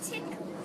亲一